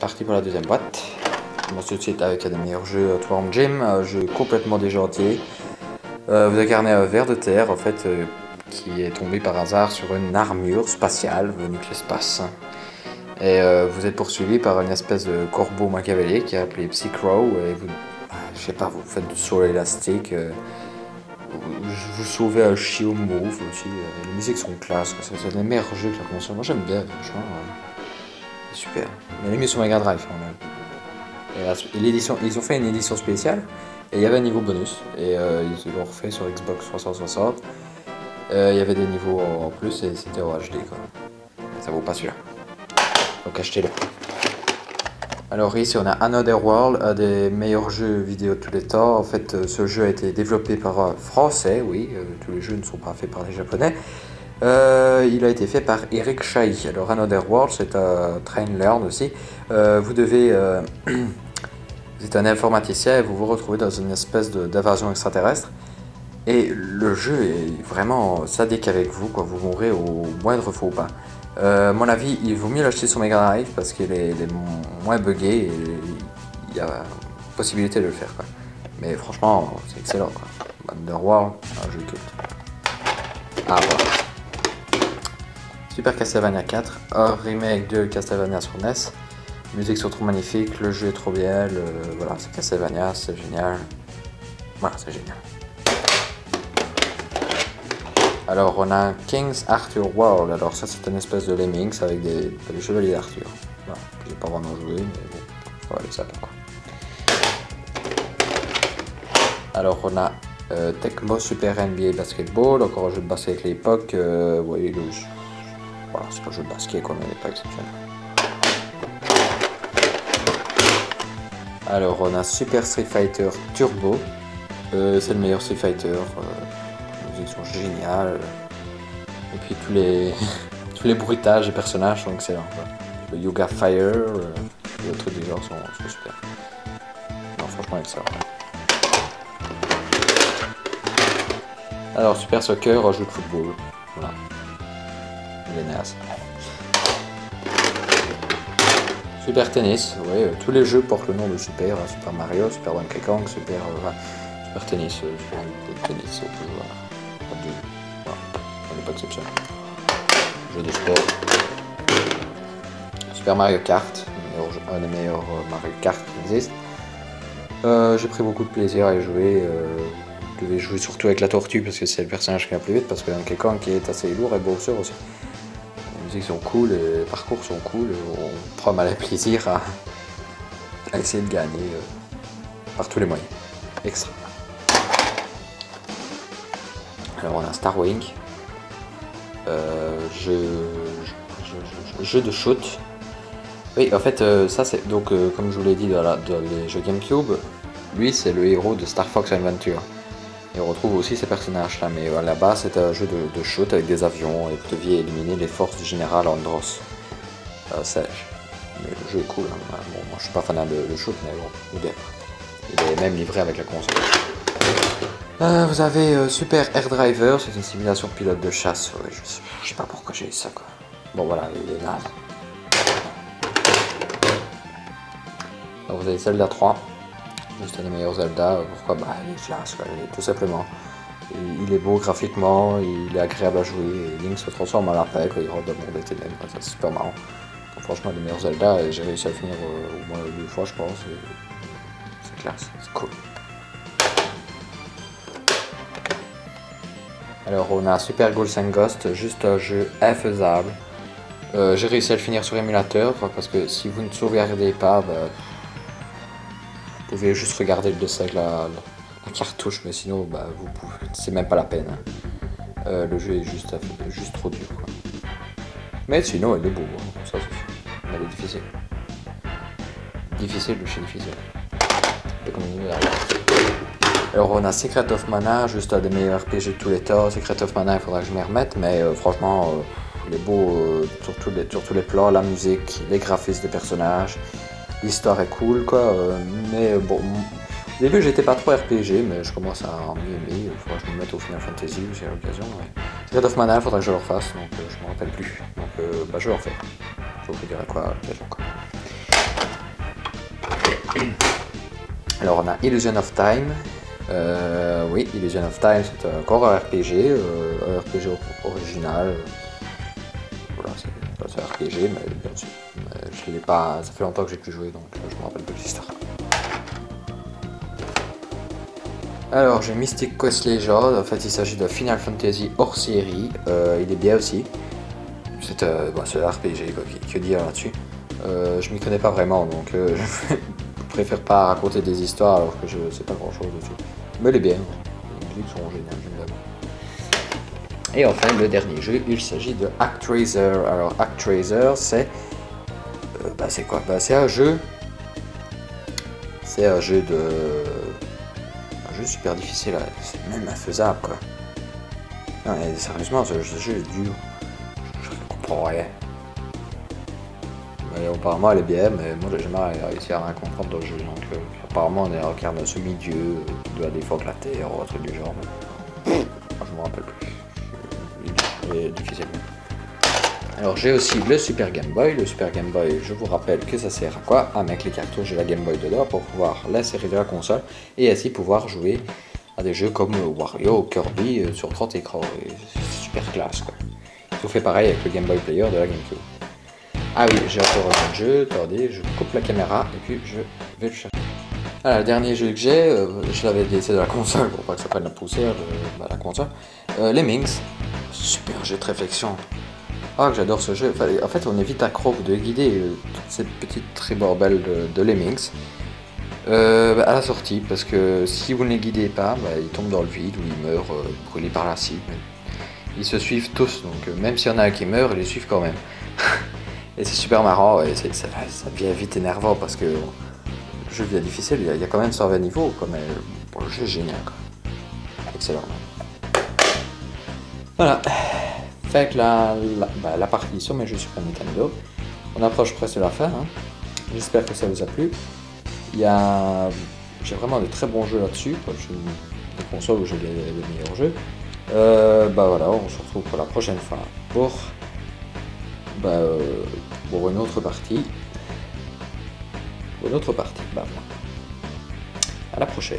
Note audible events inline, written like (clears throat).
Parti pour la deuxième boîte. Je commence tout de suite avec un des meilleurs jeux Twarm Gym, un jeu complètement déjanté. Euh, vous incarnez un ver de terre en fait euh, qui est tombé par hasard sur une armure spatiale venue de l'espace. Et euh, vous êtes poursuivi par une espèce de corbeau machiavélique qui est appelé Psycrow et vous, bah, je sais pas, vous faites du saut élastique. euh, vous, sauvez un chiot mauve aussi. euh, les musiques sont classe, c'est c'est les meilleurs jeux que la console. Moi j'aime bien, euh, super. Mais les mieux sur Mega Drive quand même. Et, ils ont fait une édition spéciale et il y avait un niveau bonus. Et euh, ils l'ont refait sur Xbox 360. Euh, Il y avait des niveaux en plus et c'était en HD quoi. Ça vaut pas celui-là. Donc achetez-le. Alors ici on a Another World, un des meilleurs jeux vidéo de tous les temps. En fait euh, ce jeu a été développé par un français, oui, tous les jeux ne sont pas faits par des japonais. Euh, il a été fait par Eric Chahi. Alors Another World c'est un train learn aussi. Euh, vous devez... euh, (clears throat) vous êtes un informaticien et vous vous retrouvez dans une espèce d'invasion extraterrestre. Et le jeu est vraiment sadique avec vous, vous mourrez au moindre faux pas. Euh, mon avis, il vaut mieux l'acheter sur Mega Drive parce qu'il est, moins buggé et il y a possibilité de le faire. Mais franchement, c'est excellent. Quoi. Underworld, un jeu culte. Ah voilà. Super Castlevania 4, un remake de Castlevania sur NES. Les musiques sont trop magnifiques, le jeu est trop bien, voilà, c'est Castlevania, c'est génial. Voilà, c'est génial. Alors, on a King's Arthur World. Alors, ça, c'est une espèce de Lemmings avec des, des chevaliers d'Arthur. Voilà, j'ai pas vraiment joué, mais bon, ça aller sympa quoi. Alors, on a euh, Tecmo Super NBA Basketball, encore un jeu de basket avec l'époque. Euh, ouais, le- voilà, c'est un jeu de basket quoi, mais il n'est pas exceptionnel. Alors, on a Super Street Fighter Turbo. Euh, c'est le meilleur Street Fighter. euh, les musiques sont géniales. Et puis tous les, (laughs) tous les bruitages des personnages sont excellents. Le Yoga Fire, euh, les autres trucs du genre sont, super. Non, franchement, excellent. Alors, Super Soccer, jeu de football. Voilà. Super Tennis, oui, euh, tous les jeux portent le nom de Super. hein, Super Mario, Super Donkey Kong, Super, euh. Super Tennis, euh, Super de Tennis. Voilà, ça n'est pas exceptionnel. Jeu de sport. Super Mario Kart, un des meilleurs euh, Mario Kart qui existe. J'ai pris beaucoup de plaisir à y jouer. Je devais jouer surtout avec la tortue parce que c'est le personnage qui va plus vite parce que Donkey Kong qui est assez lourd et Bowser aussi. Musiques sont cool, et les parcours sont cool, et on prend mal plaisir à, à essayer de gagner euh, par tous les moyens. Extra. Alors on a Star Wing, euh, jeu, jeu, de shoot. Oui, en fait, euh, ça c'est donc euh, comme je vous l'ai dit dans les jeux GameCube, lui c'est le héros de Star Fox Adventure. Et on retrouve aussi ces personnages là, mais la base c'est un jeu de, shoot avec des avions et vous deviez éliminer les forces du général Andros. Euh. Mais le jeu est cool, hein. bon, moi je suis pas fan de, shoot, mais bon, il est. Il est même livré avec la console. Euh, vous avez euh, Super Air Driver, c'est une simulation pilote de chasse. Je, sais, pas pourquoi j'ai ça quoi. Bon voilà, il est naze. Vous avez Zelda 3, juste des meilleurs Zelda. Pourquoi? Bah il est classe, tout simplement. Il, est beau graphiquement, il est agréable à jouer. Link se transforme en lapin il rentre dans le monde des ténèbres. C'est super marrant. Franchement, les meilleurs Zelda, et j'ai réussi à le finir euh, au moins deux fois, je pense. C'est classe, c'est cool. Alors on a Super Ghouls and Ghost, juste un jeu infaisable. Euh, J'ai réussi à le finir sur émulateur parce que si vous ne sauvegardez pas, bah, pouvez juste regarder le dessin avec la, cartouche, mais sinon bah, vous c'est même pas la peine. Euh, le jeu est juste, juste trop dur. Mais sinon il est beau, hein, ça. Mais il est difficile. Difficile de chez difficile. Comme. Alors on a Secret of Mana, juste un des meilleurs RPG de tous les temps. Secret of Mana, il faudra que je m'y remette, mais euh, franchement, euh, il est beau sur, tous les, sur tous les plans, la musique, les graphismes des personnages, l'histoire est cool quoi. euh, mais bon, au début j'étais pas trop RPG, mais je commence à en aimer. Il faudra que je me mette au Final Fantasy j'ai l'occasion. ouais. Of Mana, il faudra que je le refasse, donc euh, je me rappelle plus. Donc euh, bah, je le refaire. Je vous dirai quoi. (clears throat) Alors on a Illusion of Time. Oui, Illusion of Time, c'est encore un RPG, un RPG original. Voilà, c'est un RPG, mais bien sûr, je l'ai pas. Ça fait longtemps que j'ai plus joué, donc je me rappelle plus l'histoire. Alors j'ai Mystic Quest Legend, en fait il s'agit de Final Fantasy hors série, il est bien aussi. C'est un RPG, quoi, que dire là-dessus. je m'y connais pas vraiment, donc (laughs) je préfère pas raconter des histoires alors que je sais pas grand chose dessus. Mais elle est bien, les musiques sont géniales. Et enfin, le dernier jeu, il s'agit de Actraiser. Alors, Actraiser, c'est. Euh, bah, c'est quoi? Bah, C'est un jeu. C'est un jeu de. Un jeu super difficile, c'est même infaisable quoi. Non, mais sérieusement, ce, jeu est dur. Je, comprends rien apparemment elle est bien, mais moi j'ai jamais réussi à rien comprendre dans le jeu. Donc euh, apparemment on est incarne un semi-dieu qui doit défendre la terre ou un truc du genre. Mais... je me rappelle plus. Difficile. Alors j'ai aussi le Super Game Boy. Le Super Game Boy, je vous rappelle que ça sert à quoi? À mettre les cartouches de la Game Boy dedans pour pouvoir l'insérer dans la console et ainsi pouvoir jouer à des jeux comme Wario, Kirby euh, sur 30 écrans. Super classe quoi. Tout fait pareil avec le Game Boy Player de la GameCube. Ah oui, j'ai encore un jeu, attendez, je coupe la caméra et puis je vais le chercher. Alors, le dernier jeu que j'ai, euh, je l'avais laissé de la console pour pas que ça prenne la poussière de bah, la console. Euh, Lemmings, super jeu de réflexion. Ah, j'adore ce jeu. en fait, on est vite accro de guider euh, toute cette petite triborbelle de, Lemmings euh, bah, à la sortie, parce que si vous ne les guidez pas, bah, ils tombent dans le vide ou ils meurent brûlés par la cible. Ils se suivent tous, donc même s'il y en a un qui meurt, ils les suivent quand même. (laughs) Et c'est super marrant et ça, devient vite énervant parce que le jeu devient difficile, il y, a, quand même 120 niveaux, mais pour le jeu génial. Excellent. Voilà. Fait la, bah, la, partie sur mes jeux Super Nintendo, on approche presque la fin. Hein. J'espère que ça vous a plu. Il y a, j'ai vraiment de très bons jeux là-dessus. Des consoles où j'ai les, meilleurs jeux. Euh, bah voilà, on se retrouve pour la prochaine fois pour bah, euh, pour une autre partie. Pour une autre partie. Bah, à la prochaine.